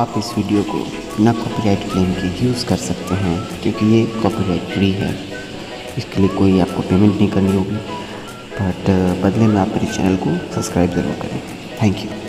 आप इस वीडियो को ना कॉपीराइट क्लेम के यूज़ कर सकते हैं, क्योंकि ये कॉपीराइट फ्री है। इसके लिए कोई आपको पेमेंट नहीं करनी होगी। बट uh, बदले में आप मेरे चैनल को सब्सक्राइब ज़रूर करें। Thank you